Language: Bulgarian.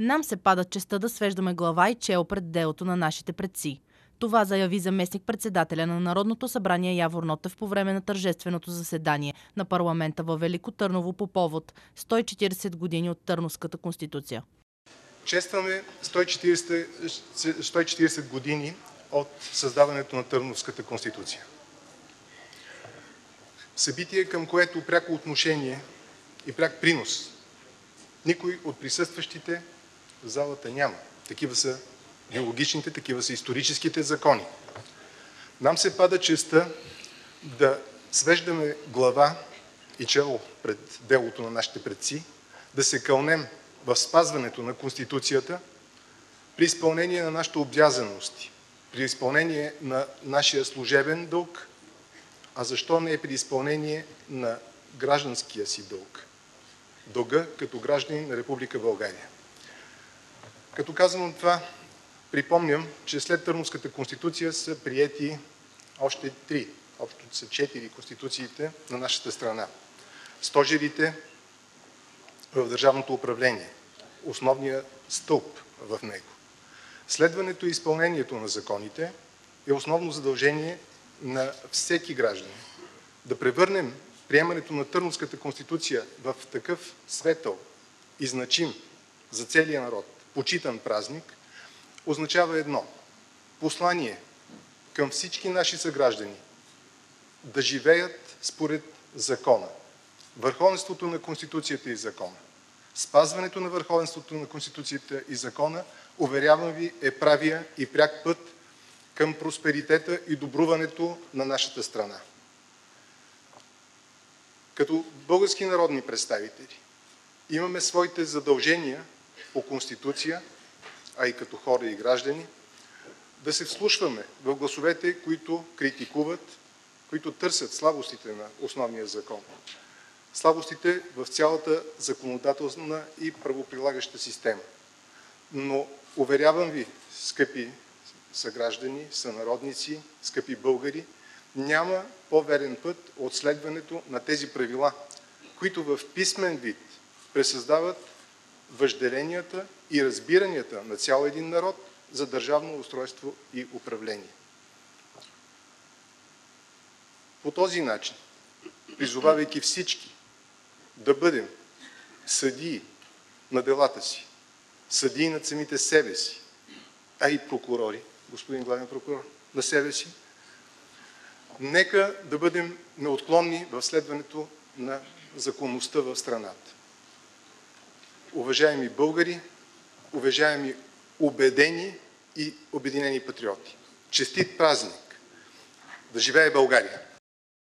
Нам се пада честа да свеждаме глава и чел пред делото на нашите предци. Това заяви заместник председателя на Народното събрание Явор Нотев по време на тържественото заседание на парламента във Велико Търново по повод 140 години от Търновската конституция. Честваме 140, 140 години от създаването на Търновската конституция. Събитие, към което пряко отношение и пряк принос никой от присъстващите залата няма. Такива са биологичните, такива са историческите закони. Нам се пада честа да свеждаме глава и чело пред делото на нашите предци, да се кълнем в спазването на Конституцията при изпълнение на нашите обвязаности, при изпълнение на нашия служебен дълг, а защо не е при изпълнение на гражданския си дълг? Дълга като граждани на Република България. Като казвам това, припомням, че след Търновската конституция са приети още три, общо са четири конституциите на нашата страна. Стожерите в държавното управление, основния стълб в него. Следването и изпълнението на законите е основно задължение на всеки гражданин. Да превърнем приемането на Търновската конституция в такъв светъл и значим за целия народ, почитан празник, означава едно – послание към всички наши съграждани да живеят според закона, върховенството на Конституцията и закона. Спазването на върховенството на Конституцията и закона, уверявам ви, е правия и пряк път към просперитета и добруването на нашата страна. Като български народни представители имаме своите задължения по Конституция, а и като хора и граждани, да се вслушваме в гласовете, които критикуват, които търсят слабостите на основния закон. Слабостите в цялата законодателна и правоприлагаща система. Но уверявам ви, скъпи съграждани, сънародници, скъпи българи, няма по-верен път от следването на тези правила, които в писмен вид пресъздават въжделенията и разбиранията на цял един народ за държавно устройство и управление. По този начин, призовавайки всички да бъдем съдии на делата си, съдии над самите себе си, а и прокурори, господин главен прокурор, на себе си, нека да бъдем неотклонни в следването на законността в страната. Уважаеми българи, уважаеми убедени и обединени патриоти, честит празник! Да живее България!